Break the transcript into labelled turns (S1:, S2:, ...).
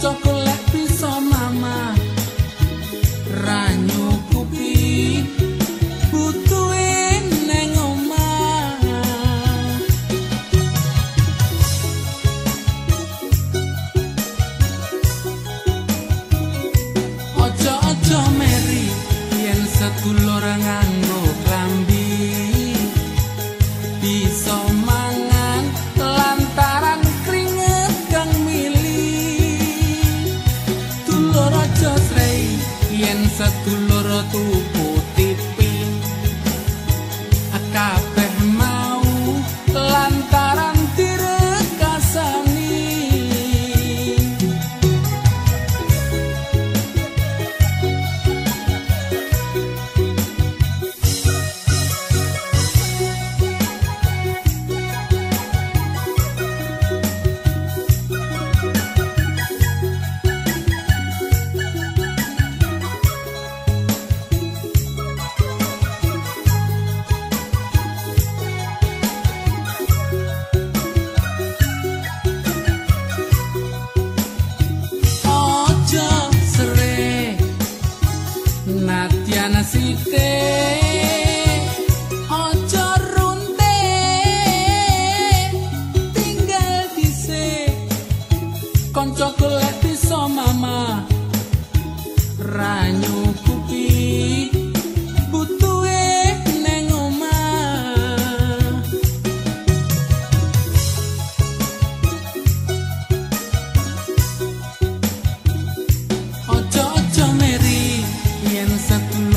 S1: tanto yen satu loro tuku kasihte ojo runte tinggal dise konco kelek bisa mama ranyu kupi.